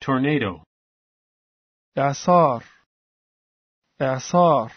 tornado, إعصار إعصار